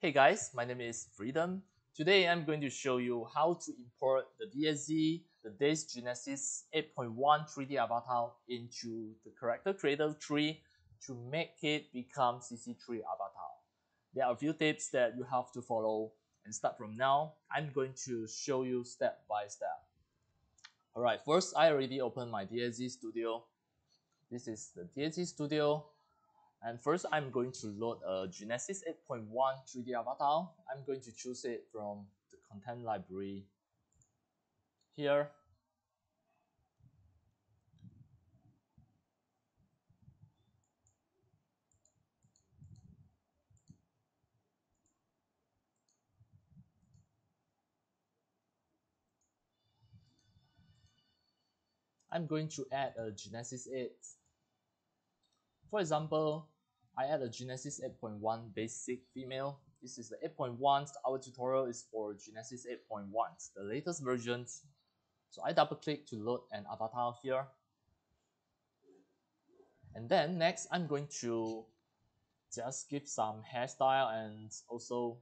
Hey guys, my name is Freedom. Today I'm going to show you how to import the DAZ, the Daz Genesis 8.1 3D avatar into the Character Creator tree to make it become CC3 avatar. There are a few tips that you have to follow and start from now. I'm going to show you step by step. Alright, first I already opened my DAZ Studio. This is the DAZ Studio. And first I'm going to load a Genesis 8.1 3D avatar. I'm going to choose it from the content library here. I'm going to add a Genesis 8. For example, I add a Genesis 8.1 basic female. This is the 8.1. Our tutorial is for Genesis 8.1, the latest versions. So I double click to load an avatar here. And then next, I'm going to just give some hairstyle and also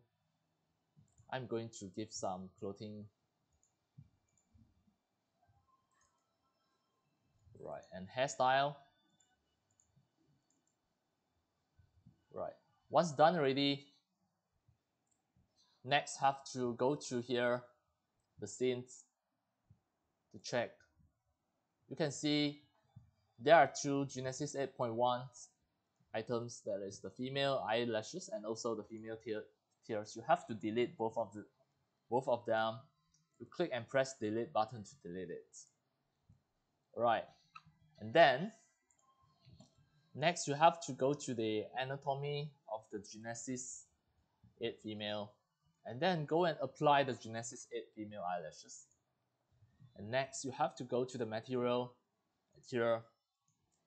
I'm going to give some clothing right and hairstyle right once done already next have to go to here the scenes to check. You can see there are two Genesis 8.1 items. That is the female eyelashes and also the female tear tears. You have to delete both of the both of them. You click and press delete button to delete it. Right and then next you have to go to the anatomy the Genesis 8 female and then go and apply the Genesis 8 female eyelashes. And next you have to go to the material here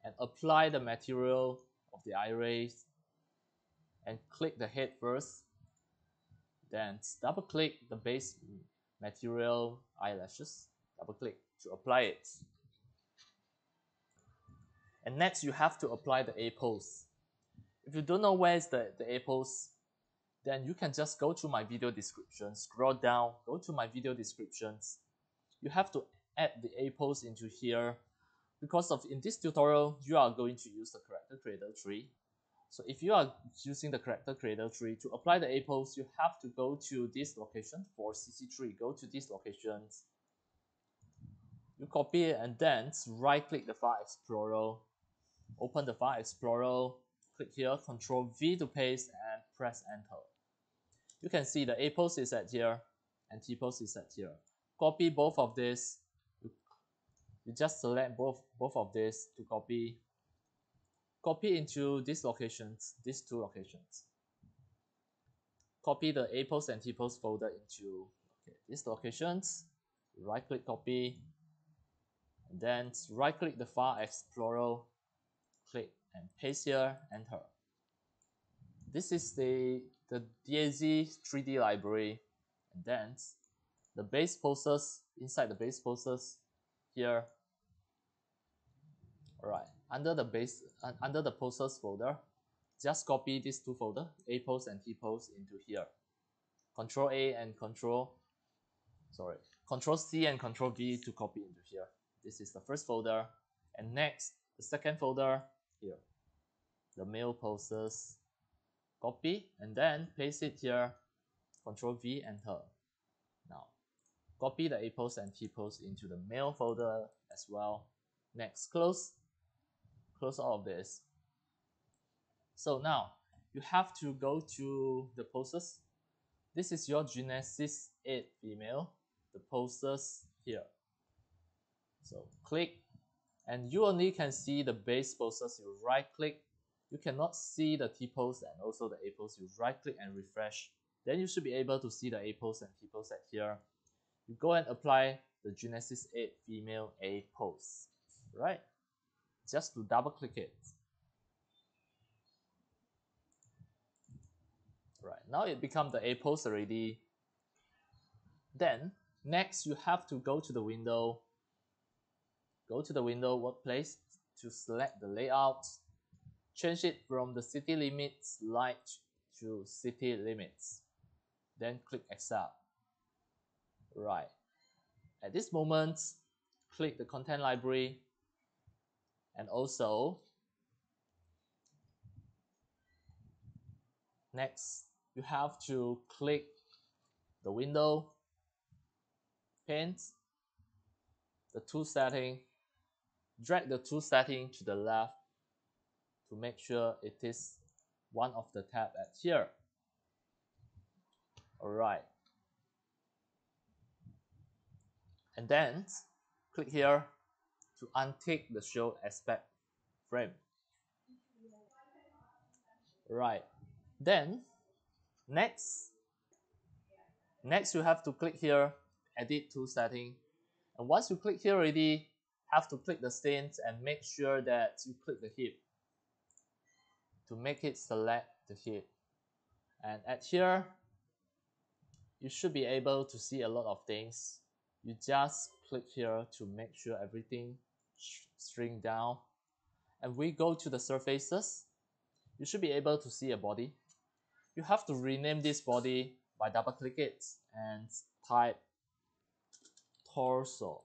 and apply the material of the Irays and click the head first. Then double click the base material eyelashes, double click to apply it. And next, you have to apply the A pose. If you don't know where is the, the A pose, then you can just go to my video description, scroll down, go to my video descriptions. You have to add the A pose into here because of in this tutorial, you are going to use the character creator tree. So if you are using the character creator tree to apply the A pose, you have to go to this location for CC3. Go to these locations. You copy it and then right click the file explorer open the file explorer, click here, Control V to paste and press enter. You can see the A pose is set here and T pose is set here. Copy both of this. You, just select both, both of this to copy. Copy into these locations, these two locations. Copy the A pose and T pose folder into okay, these locations. Right click copy. And then right click the file explorer click and paste here, enter. This is the, the DAZ 3D library. And then the base poses, inside the base poses here. Alright, under the base, uh, under the poses folder, just copy these two folder, A pose and T pose into here. Control A and Control, sorry, Control C and Control V to copy into here. This is the first folder. And next, the second folder, here the male poses copy and then paste it here. Control V enter. Now copy the A pose and T pose into the male folder as well. Next close. Close all of this. So now you have to go to the poses this is your Genesis 8 female the poses here. So click and you only can see the base poses you right click you cannot see the T pose and also the A pose you right click and refresh. Then you should be able to see the A pose and T pose at here. You go and apply the Genesis 8 female A pose right? Just to double click it. Right now it become the A pose already. Then next you have to go to the window Go to the window workplace to select the layout. Change it from the City Limits Lite to city limits. Then click accept. Right. At this moment, click the content library and also next you have to click the window paint the tool setting drag the tool setting to the left to make sure it is one of the tab at here. All right and then click here to untick the show aspect frame. Right then next next you have to click here edit tool setting. And once you click here already have to click the stains and make sure that you click the heap to make it select the heap and at here you should be able to see a lot of things. You just click here to make sure everything string down. And we go to the surfaces. You should be able to see a body. You have to rename this body by double click it and type torso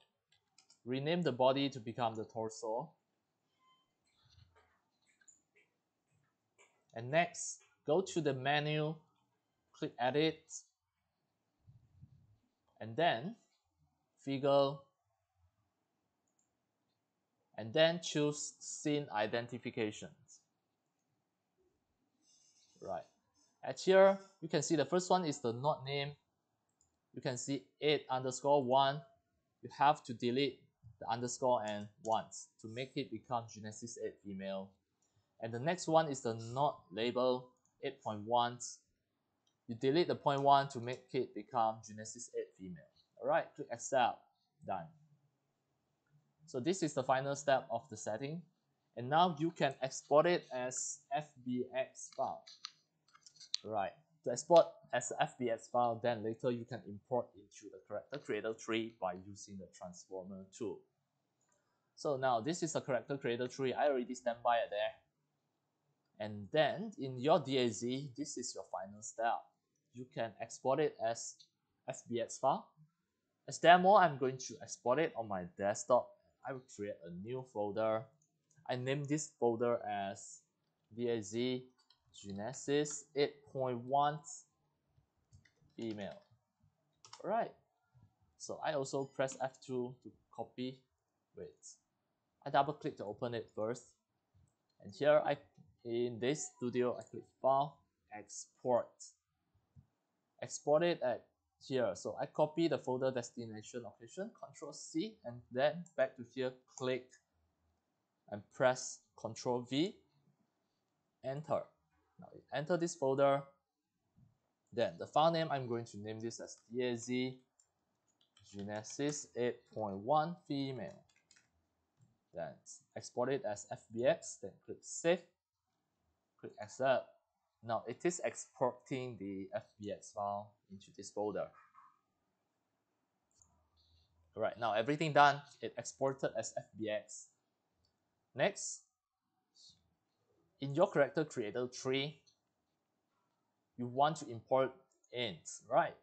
rename the body to become the torso. And next go to the menu click edit. And then figure. And then choose scene identification. right. At here you can see the first one is the node name. You can see 8 underscore 1 you have to delete the underscore and once to make it become Genesis 8 female. And the next one is the node label 8.1 you delete the point 1 to make it become Genesis 8 female. Alright click accept. Done. So this is the final step of the setting. And now you can export it as FBX file. Right to export as FBX file then later you can import into the character creator tree by using the transformer tool so now this is the character creator tree. I already stand by it there. And then in your DAZ this is your final step. You can export it as FBX file. As demo I'm going to export it on my desktop. I will create a new folder. I name this folder as DAZ Genesis 8.1 email. Alright, so I also press F2 to copy. Wait, I double click to open it first. And here I in this studio I click File, Export. Export it at here. So I copy the folder destination location, Control C, and then back to here, click and press Control V, enter. Now enter this folder. Then the file name, I'm going to name this as DAZ Genesis 8.1 female. Then export it as FBX, then click save, click accept. Now it is exporting the FBX file into this folder. Alright, now everything done, it exported as FBX. Next, in your character creator tree, you want to import int, right?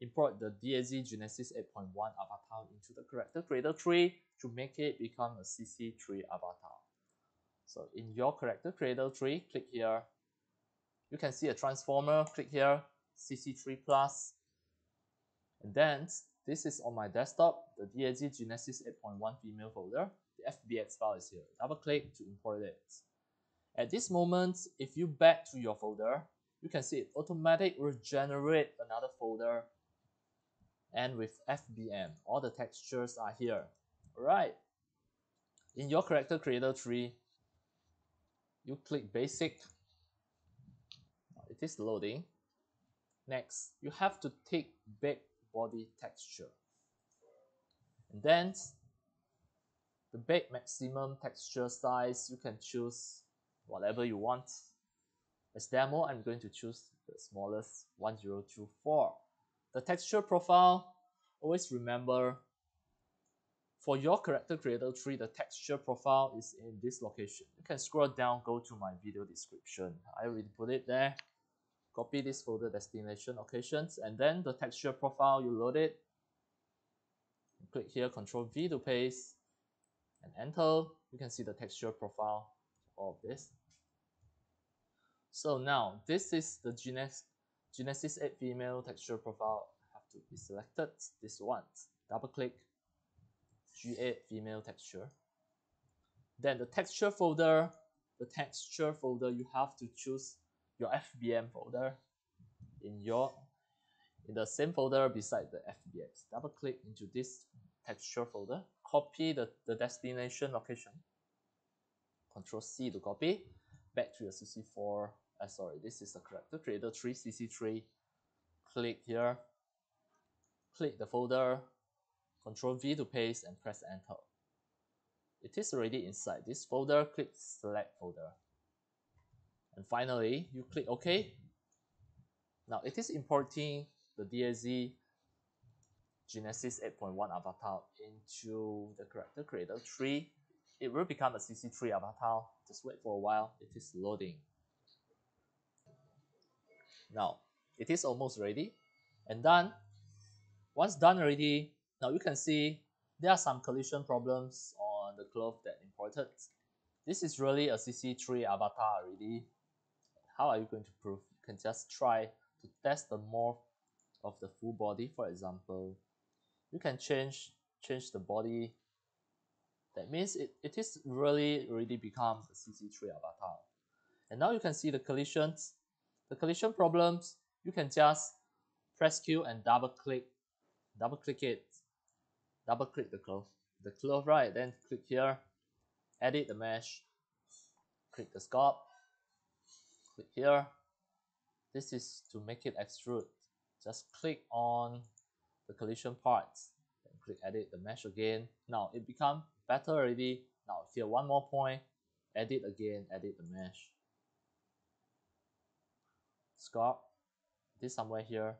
Import the DAZ Genesis 8.1 avatar into the character creator tree to make it become a CC3 avatar. So in your character creator tree, click here. You can see a transformer, click here, CC3 plus. And then this is on my desktop, the DAZ Genesis 8.1 female folder. The FBX file is here. Double click to import it. At this moment, if you back to your folder, you can see it automatically will generate another folder and with FBM, all the textures are here. Alright, in your character creator tree, you click basic, it is loading. Next, you have to take big body texture. And then the big maximum texture size, you can choose whatever you want. As demo, I'm going to choose the smallest 1024. The texture profile, always remember for your character creator tree, the texture profile is in this location. You can scroll down, go to my video description. I already put it there. copy this folder destination occasions and then the texture profile you load it. Click here control V to paste and enter. You can see the texture profile of this. So now this is the Genesis, Genesis 8 female texture profile. I have to be selected. This one. Double click G8 female texture. Then the texture folder the texture folder you have to choose your FBM folder in your in the same folder beside the FBX. Double click into this texture folder, copy the, the destination location, Control C to copy, back to your CC4, uh, sorry, this is the character creator 3, CC3, click here, click the folder, Control V to paste and press enter. It is already inside this folder, click select folder. And finally, you click OK. Now it is importing the DAZ Genesis 8.1 avatar into the character creator tree. It will become a CC3 avatar. Just wait for a while. It is loading. Now, it is almost ready and done. Once done already, now you can see there are some collision problems on the cloth that imported. This is really a CC3 avatar already how are you going to prove? You can just try to test the morph of the full body, for example. You can change change the body. That means it, it is really already become a CC3 avatar. And now you can see the collisions. The collision problems, you can just press Q and double click, double click it, double click the cloth. The cloth, right? Then click here, edit the mesh, click the scope, click here. This is to make it extrude. Just click on the collision parts and click edit the mesh again. Now it become better already. Now here one more point, edit again, edit the mesh. Scope, this somewhere here,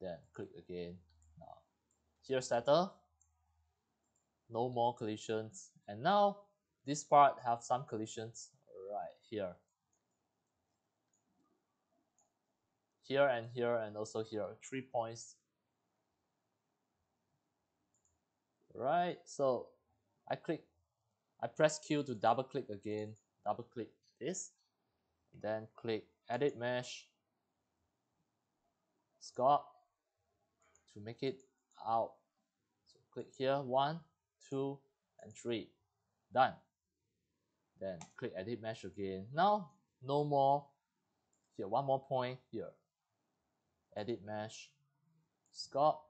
then click again. Now here settle, no more collisions. And now this part have some collisions right here. here and here and also here. Three points. Right so I click I press Q to double click again. Double click this. Then click edit mesh. Scope to make it out. So click here. One two and three done then click edit mesh again now no more here one more point here edit mesh, scope,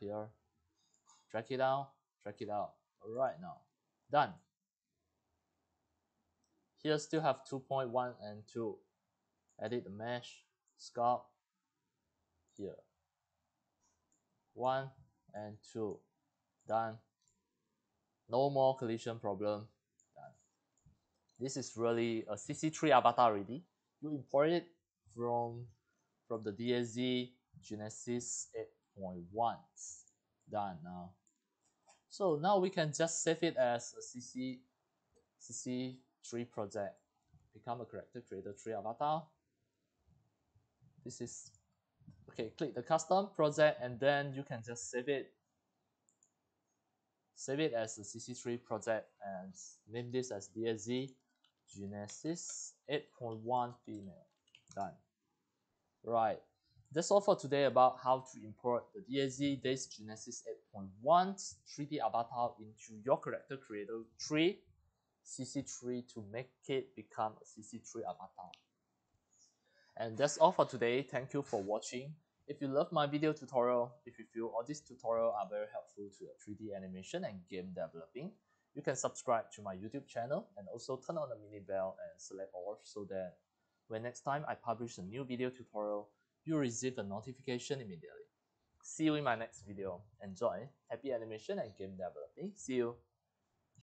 here, drag it out. drag it out. Alright now, done. Here still have 2.1 and 2. Edit the mesh, scope, here. 1 and 2. Done. No more collision problem. Done. This is really a CC3 avatar already. You import it from from the DAZ Genesis 8.1 done now. So now we can just save it as a CC CC3 project. Become a character creator 3 avatar. This is okay, click the custom project and then you can just save it. Save it as a CC3 project and name this as DAZ Genesis 8.1 female. Done. Right, that's all for today about how to import the DAZ DAZ Genesis 8.1 3D avatar into your character creator 3 CC3 to make it become a CC3 avatar. And that's all for today. Thank you for watching. If you love my video tutorial, if you feel all these tutorials are very helpful to your 3D animation and game developing, you can subscribe to my YouTube channel and also turn on the mini bell and select all so that when next time I publish a new video tutorial, you'll receive a notification immediately. See you in my next video. Enjoy, happy animation and game developing. See you!